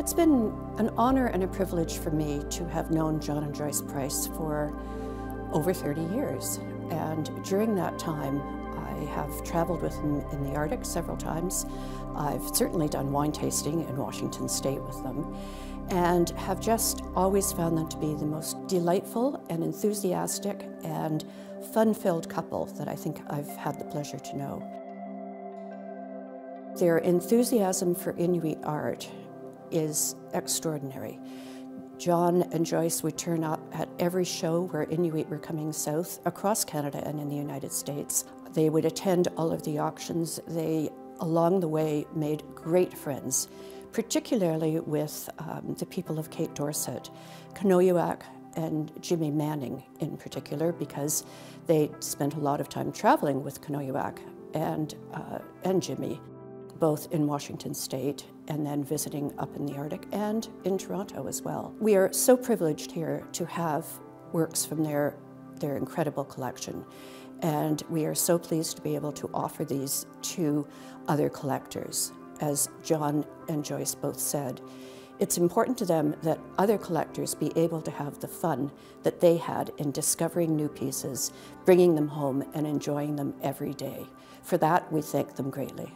It's been an honor and a privilege for me to have known John and Joyce Price for over 30 years. And during that time, I have traveled with them in the Arctic several times. I've certainly done wine tasting in Washington State with them and have just always found them to be the most delightful and enthusiastic and fun-filled couple that I think I've had the pleasure to know. Their enthusiasm for Inuit art is extraordinary. John and Joyce would turn up at every show where Inuit were coming south across Canada and in the United States. They would attend all of the auctions. They, along the way, made great friends, particularly with um, the people of Cape Dorset, Kenojuak and Jimmy Manning in particular, because they spent a lot of time traveling with Kenojuak and, uh, and Jimmy both in Washington State and then visiting up in the Arctic and in Toronto as well. We are so privileged here to have works from their, their incredible collection. And we are so pleased to be able to offer these to other collectors. As John and Joyce both said, it's important to them that other collectors be able to have the fun that they had in discovering new pieces, bringing them home and enjoying them every day. For that, we thank them greatly.